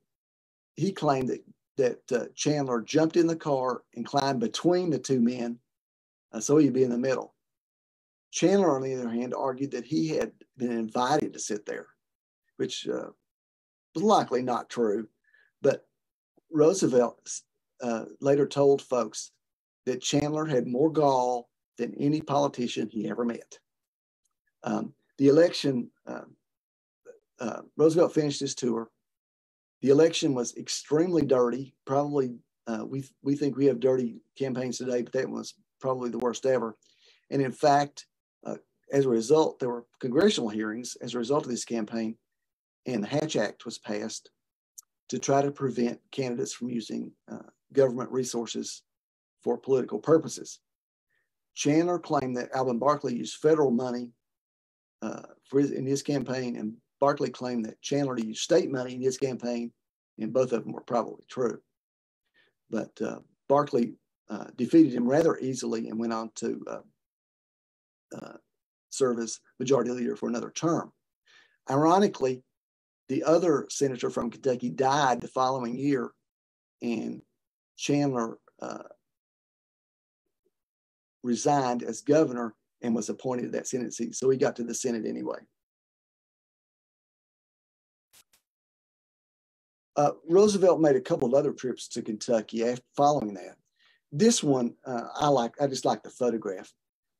He claimed that that uh, Chandler jumped in the car and climbed between the two men, uh, so he'd be in the middle. Chandler, on the other hand, argued that he had been invited to sit there, which uh, was likely not true. Roosevelt uh, later told folks that Chandler had more gall than any politician he ever met. Um, the election, um, uh, Roosevelt finished his tour. The election was extremely dirty. Probably, uh, we we think we have dirty campaigns today, but that was probably the worst ever. And in fact, uh, as a result, there were congressional hearings as a result of this campaign, and the Hatch Act was passed to try to prevent candidates from using uh, government resources for political purposes. Chandler claimed that Alben Barkley used federal money uh, for his, in his campaign, and Barkley claimed that Chandler used state money in his campaign, and both of them were probably true. But uh, Barkley uh, defeated him rather easily and went on to uh, uh, serve as majority leader for another term. Ironically, the other senator from Kentucky died the following year, and Chandler uh, resigned as governor and was appointed to that Senate seat. So he got to the Senate anyway. Uh, Roosevelt made a couple of other trips to Kentucky after following that. This one, uh, I like. I just like the photograph.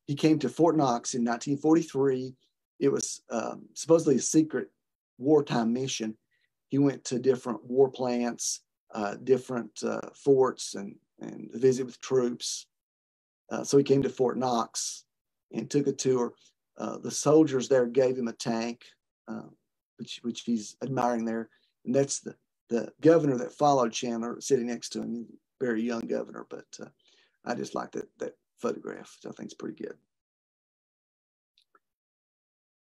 He came to Fort Knox in 1943. It was um, supposedly a secret wartime mission. He went to different war plants, uh, different uh, forts, and and visit with troops. Uh, so he came to Fort Knox and took a tour. Uh, the soldiers there gave him a tank, uh, which which he's admiring there, and that's the the governor that followed Chandler sitting next to him. Very young governor, but uh, I just like that that photograph. I think it's pretty good.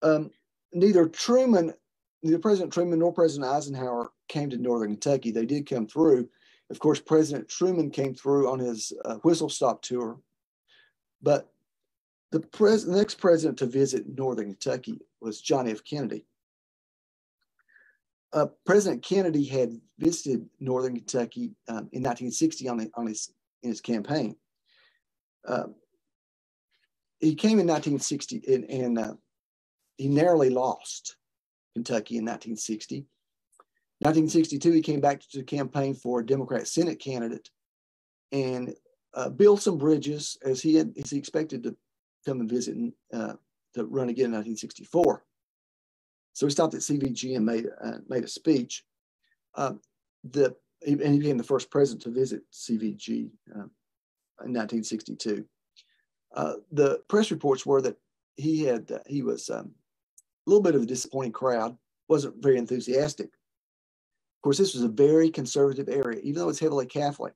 Um, neither Truman, neither President Truman nor President Eisenhower came to Northern Kentucky. They did come through. Of course, President Truman came through on his uh, whistle stop tour, but the, pres- next president to visit Northern Kentucky was John F. Kennedy. Uh, president Kennedy had visited Northern Kentucky um, in 1960 on, the, on his in his campaign. Uh, he came in 1960 and, and uh, he narrowly lost Kentucky in 1960. 1962, he came back to campaign for a Democrat Senate candidate and uh, built some bridges as he had as he expected to come and visit and uh, to run again in 1964. So he stopped at CVG and made uh, made a speech. Uh, the and he became the first president to visit CVG uh, in 1962. Uh, the press reports were that he had uh, he was um, little bit of a disappointing crowd, wasn't very enthusiastic. Of course, this was a very conservative area, even though it's heavily Catholic,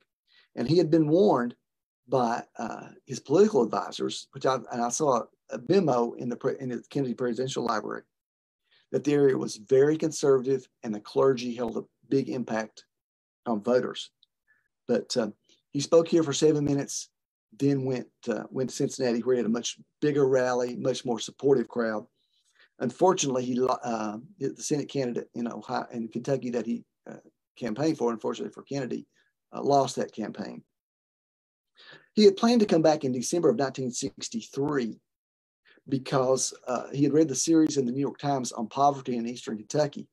and he had been warned by uh, his political advisors, which I, and I saw a memo in the in the Kennedy Presidential Library, that the area was very conservative and the clergy held a big impact on voters. But uh, he spoke here for seven minutes, then went uh, went to Cincinnati, where he had a much bigger rally, much more supportive crowd. Unfortunately, he uh, the Senate candidate in Ohio in Kentucky that he uh, campaigned for, unfortunately for Kennedy, uh, lost that campaign. He had planned to come back in December of 1963 because uh, he had read the series in the New York Times on poverty in Eastern Kentucky.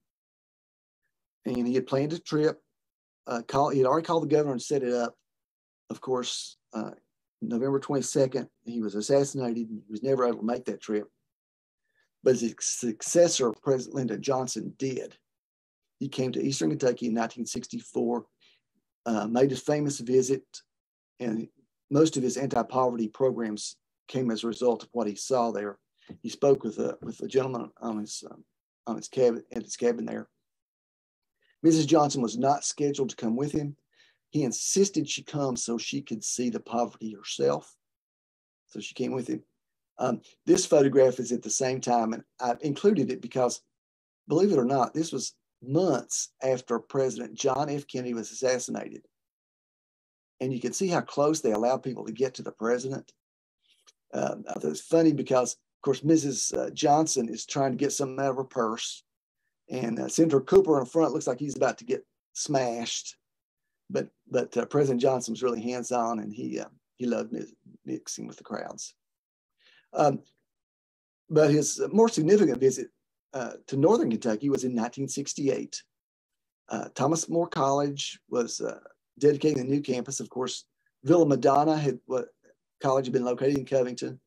And he had planned a trip. Uh, call, he had already called the governor and set it up. Of course, uh, November 22nd, he was assassinated. He was never able to make that trip. But his successor, President Lyndon Johnson, did. He came to Eastern Kentucky in 1964, uh, made his famous visit, and most of his anti-poverty programs came as a result of what he saw there. He spoke with a with a gentleman on his um, on his cabin at his cabin there. Mrs. Johnson was not scheduled to come with him. He insisted she come so she could see the poverty herself. So she came with him. Um, this photograph is at the same time, and I included it because, believe it or not, this was months after President John F. Kennedy was assassinated. And you can see how close they allow people to get to the president. Uh, it's funny because, of course, Mrs. Uh, Johnson is trying to get something out of her purse. And uh, Senator Cooper in front looks like he's about to get smashed. But but uh, President Johnson was really hands on and he, uh, he loved mixing with the crowds. Um, but his more significant visit uh, to Northern Kentucky was in 1968. Uh, Thomas More College was uh, dedicating a new campus. Of course, Villa Madonna had what college had been located in Covington,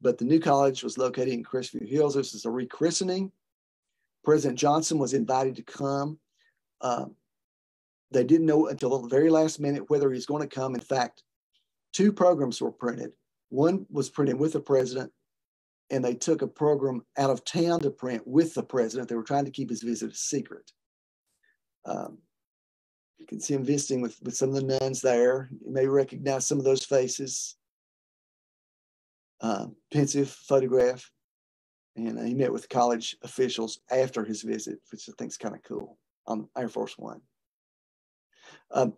but the new college was located in Crestview Hills. This is a rechristening. President Johnson was invited to come. Um, they didn't know until the very last minute whether he's going to come. In fact, two programs were printed. One was printed with the president, and they took a program out of town to print with the president. They were trying to keep his visit a secret. Um, you can see him visiting with, with some of the nuns there. You may recognize some of those faces. Uh, pensive photograph. And uh, he met with college officials after his visit, which I think is kind of cool on Air Force One. Um,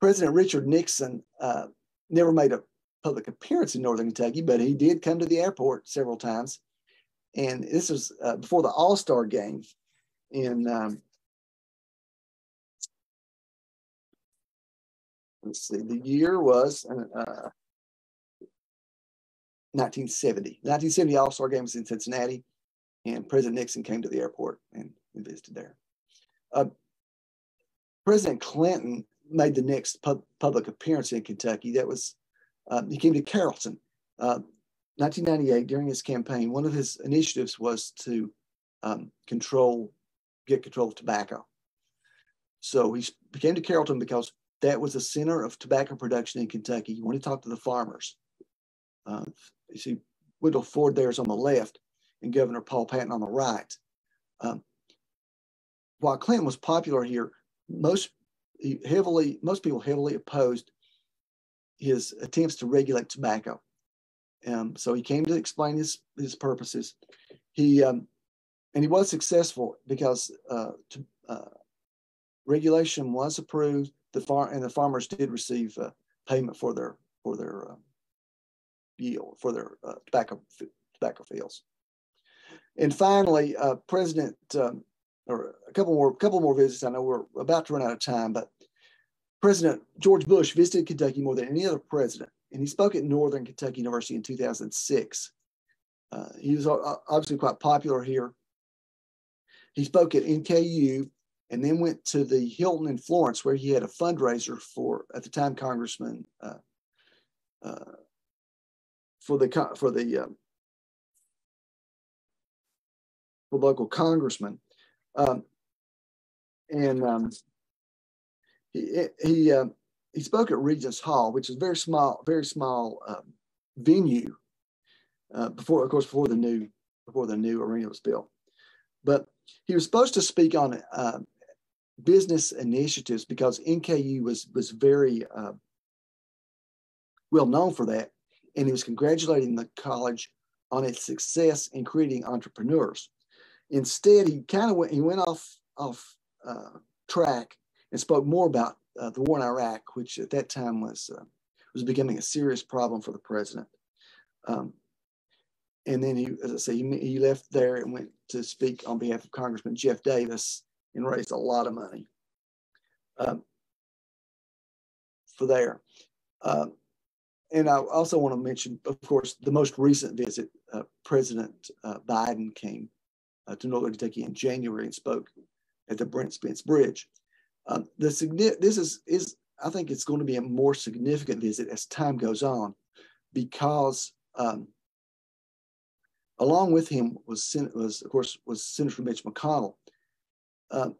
President Richard Nixon uh, never made a public appearance in Northern Kentucky, but he did come to the airport several times. And this was uh, before the All Star game in, um, let's see, the year was uh, 1970. 1970 All Star game was in Cincinnati, and President Nixon came to the airport and, and visited there. Uh, President Clinton made the next pub public appearance in Kentucky. That was um, he came to Carrollton. Uh, 1998, during his campaign, one of his initiatives was to um, control, get control of tobacco. So he came to Carrollton because that was the center of tobacco production in Kentucky. He wanted to talk to the farmers. Uh, you see, Wendell Ford there is on the left and Governor Paul Patton on the right. Um, while Clinton was popular here, most heavily, most people heavily opposed his attempts to regulate tobacco. Um, so he came to explain his, his purposes. He um, and he was successful because uh, to, uh, regulation was approved. The far and the farmers did receive uh, payment for their for their um, yield for their uh, tobacco tobacco fields. And finally, uh, President um, or a couple more couple more visits. I know we're about to run out of time, but President George Bush visited Kentucky more than any other president, and he spoke at Northern Kentucky University in 2006. Uh, he was obviously quite popular here. He spoke at NKU and then went to the Hilton in Florence, where he had a fundraiser for, at the time, Congressman uh, uh, for the for the uh, for local congressman, um, and um, he he uh, he spoke at Regents Hall, which is a very small, very small um, venue. Uh, before, of course, before the new before the new arena was built, but he was supposed to speak on uh, business initiatives because NKU was was very uh, well known for that, and he was congratulating the college on its success in creating entrepreneurs. Instead, he kind of went he went off off uh, track and spoke more about uh, the war in Iraq, which at that time was uh, was becoming a serious problem for the president. Um, and then he, as I say, he, he left there and went to speak on behalf of Congressman Geoff Davis and raised a lot of money um, for there. Um, and I also want to mention, of course, the most recent visit. Uh, President uh, Biden came uh, to Northern Kentucky in January and spoke at the Brent Spence Bridge. Um, the this is is I think it's going to be a more significant visit as time goes on, because um, along with him was was of course was Senator Mitch McConnell. Um,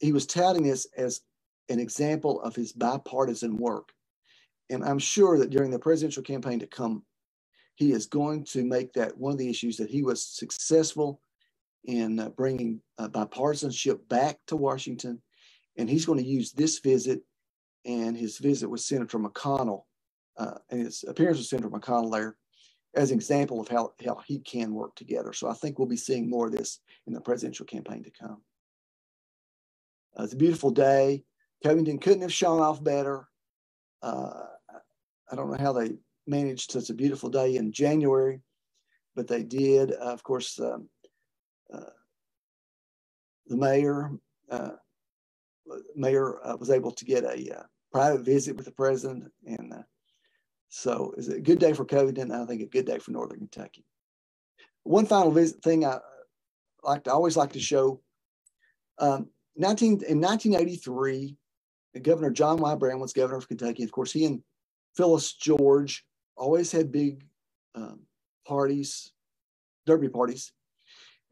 he was touting this as an example of his bipartisan work, and I'm sure that during the presidential campaign to come, he is going to make that one of the issues that he was successful in uh, bringing uh, bipartisanship back to Washington and he's going to use this visit and his visit with Senator McConnell uh, and his appearance with Senator McConnell there as an example of how, how he can work together. So I think we'll be seeing more of this in the presidential campaign to come. Uh, it's a beautiful day. Covington couldn't have shown off better. Uh, I don't know how they managed such a beautiful day in January, but they did. Uh, of course, um, uh, the mayor uh, mayor uh, was able to get a private visit with the president, and so it's a good day for Covington. I think a good day for Northern Kentucky. One final visit thing I like to always like to show. Um, 19, in 1983, Governor John Y. Brown was governor of Kentucky. Of course, he and Phyllis George always had big um, parties, derby parties.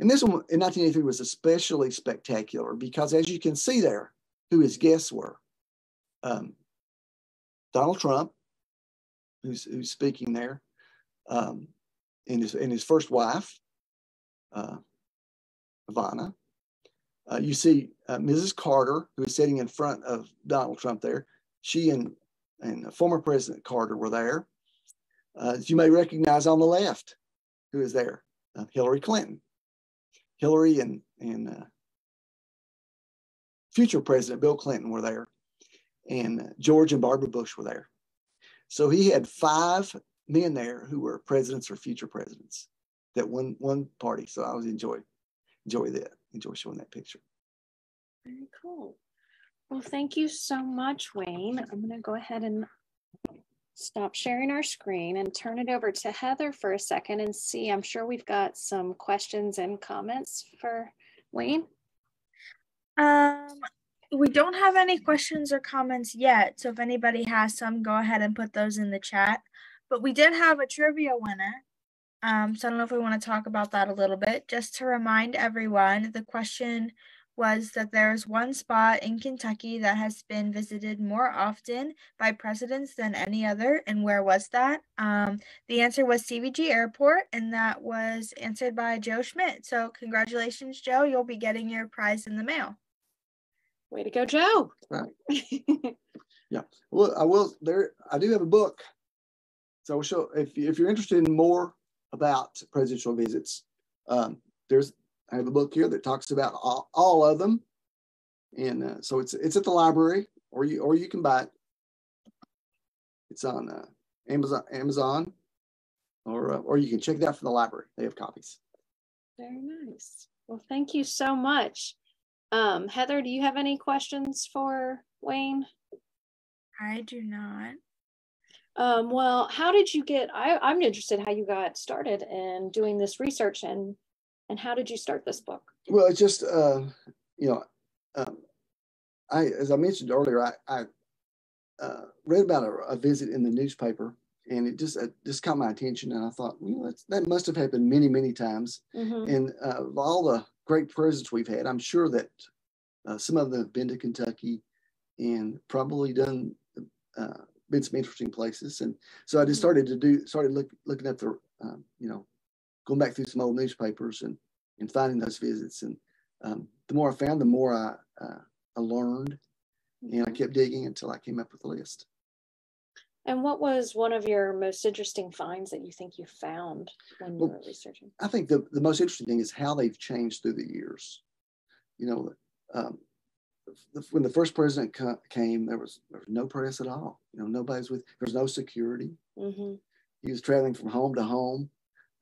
And this one in 1983 was especially spectacular because, as you can see there, who his guests were um, Donald Trump, who's, who's speaking there, um, and, his, and his first wife, uh, Ivana. Uh, you see uh, Mrs. Carter, who is sitting in front of Donald Trump there. She and, and former President Carter were there. Uh, you may recognize on the left, who is there? Uh, Hillary Clinton. Hillary and, and uh, future President Bill Clinton were there. And George and Barbara Bush were there. So he had five men there who were presidents or future presidents that one one party. So I was enjoy enjoy that enjoy showing that picture. Very cool. Well, thank you so much, Wayne. I'm going to go ahead and stop sharing our screen and turn it over to Heather for a second and see. I'm sure we've got some questions and comments for Wayne. Um, we don't have any questions or comments yet. So if anybody has some, go ahead and put those in the chat. But we did have a trivia winner. Um, so I don't know if we want to talk about that a little bit. Just to remind everyone, the question was that there's one spot in Kentucky that has been visited more often by presidents than any other. And where was that? Um, the answer was CVG Airport, and that was answered by Joe Schmidt. So, congratulations, Joe. You'll be getting your prize in the mail. Way to go, Joe. Right. yeah. Well, I will there I do have a book. So show if if you're interested in more about presidential visits, um, there's I have a book here that talks about all, all of them. And uh, so it's it's at the library or you or you can buy it. It's on uh, Amazon Amazon or uh, or you can check it out from the library. They have copies. Very nice. Well, thank you so much. Um, Heather, do you have any questions for Wayne? I do not. Um, well, how did you get, I, I'm interested how you got started in doing this research and, and how did you start this book? Well, it's just, uh, you know, um, I, as I mentioned earlier, I, I uh, read about a, a, visit in the newspaper and it just, just caught my attention. And I thought, well, that must have happened many, many times. Mm-hmm. And uh, all the great presidents we've had. I'm sure that uh, some of them have been to Kentucky and probably done uh, been some interesting places. And so I just mm-hmm. started to do started look, looking at the um, you know going back through some old newspapers and and finding those visits. And um, the more I found, the more I uh, I learned, and I mm-hmm. kept digging until I came up with a list. And what was one of your most interesting finds that you think you found when you were researching? I think the, the most interesting thing is how they've changed through the years. You know, um, when the first president came, there was there was no press at all. You know, nobody's with. There's no security. Mm-hmm. He was traveling from home to home,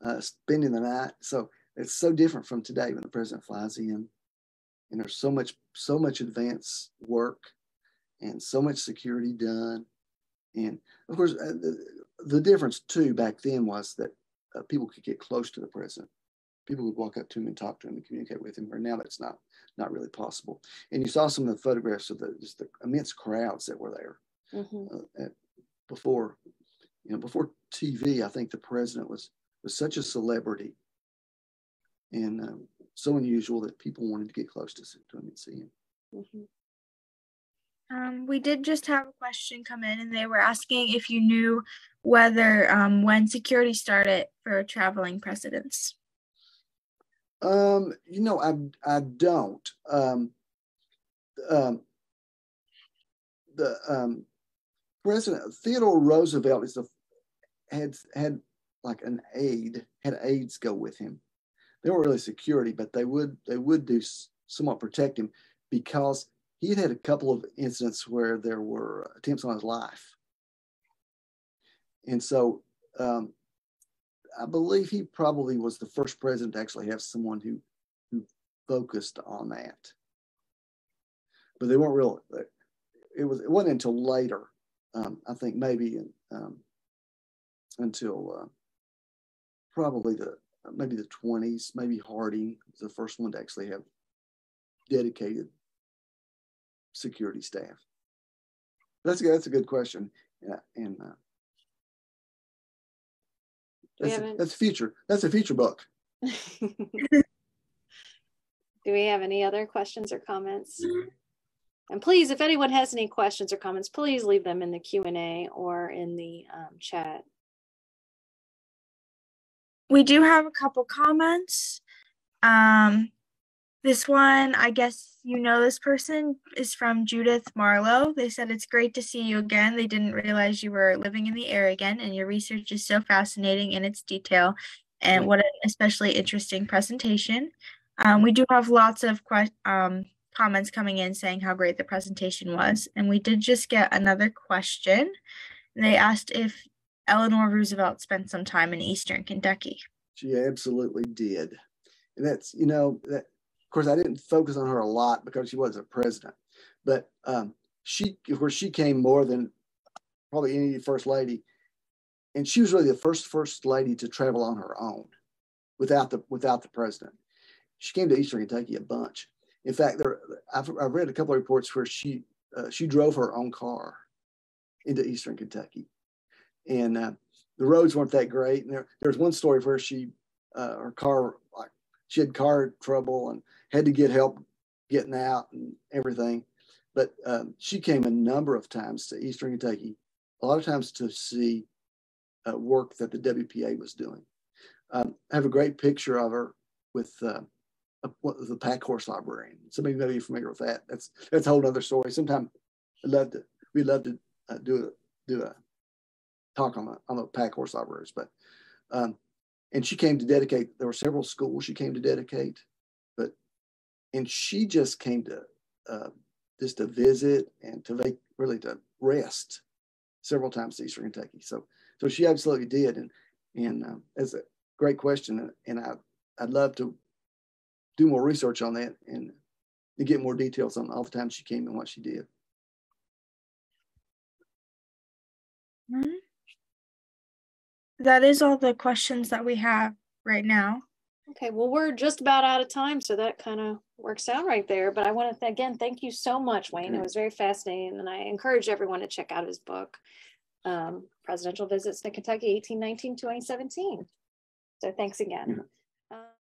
uh, spending the night. So it's so different from today when the president flies in, and there's so much so much advanced work, and so much security done and of course, uh, the, the, difference too back then was that uh, people could get close to the president. People would walk up to him and talk to him and communicate with him. Where now that's not not really possible. And you saw some of the photographs of the just the immense crowds that were there mm-hmm. uh, at, before. You know, before TV, I think the president was was such a celebrity and um, so unusual that people wanted to get close to, to him and see him. Mm-hmm. Um, we did just have a question come in, and they were asking if you knew whether um, when security started for traveling presidents. Um, you know, I I don't. Um, um, the um, President Theodore Roosevelt is the had had like an aide had aides go with him. They weren't really security, but they would they would do somewhat protect him because he had a couple of incidents where there were attempts on his life. And so um, I believe he probably was the first president to actually have someone who, who focused on that. But they weren't real, it, was, it wasn't until later, um, I think maybe in, um, until uh, probably the maybe the 20s, maybe Harding was the first one to actually have dedicated security staff. That's a, that's a good question. Yeah, and uh, that's, a, that's future. That's a future book. Do we have any other questions or comments? And please, if anyone has any questions or comments, please leave them in the Q&A or in the um, chat. We do have a couple comments. Um, this one, I guess you know this person, is from Judith Marlowe. They said, It's great to see you again. They didn't realize you were living in the air again, and your research is so fascinating in its detail. And what an especially interesting presentation. Um, we do have lots of que- um, comments coming in saying how great the presentation was. And we did just get another question. They asked if Eleanor Roosevelt spent some time in Eastern Kentucky. She absolutely did. And that's, you know, that, course, I didn't focus on her a lot because she wasn't president, but um, she, of course, she came more than probably any first lady. And she was really the first first lady to travel on her own without the without the president. She came to Eastern Kentucky a bunch. In fact, there I've, I've read a couple of reports where she uh, she drove her own car into Eastern Kentucky and uh, the roads weren't that great. And there, was one story where she, uh, her car, like she had car trouble and had to get help getting out and everything. But um, she came a number of times to Eastern Kentucky, a lot of times to see uh, work that the WPA was doing. Um, I have a great picture of her with uh, a, the pack horse librarian. Somebody may be familiar with that. That's that's a whole other story. Sometimes I love to we love to uh, do a do a talk on the on the pack horse libraries, but um, and she came to dedicate. There were several schools she came to dedicate, and she just came to uh, just to visit and to really to rest several times to Eastern Kentucky. So so she absolutely did, and and um, that's a great question, and, and I I'd love to do more research on that and to get more details on all the times she came and what she did. Mm-hmm that is all the questions that we have right now. Okay, well, we're just about out of time, so that kind of works out right there. But I want to, th- again, thank you so much, Wayne. It was very fascinating, and I encourage everyone to check out his book, um, Presidential Visits to Kentucky, 1819 2017. So thanks again.